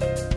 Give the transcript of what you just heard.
you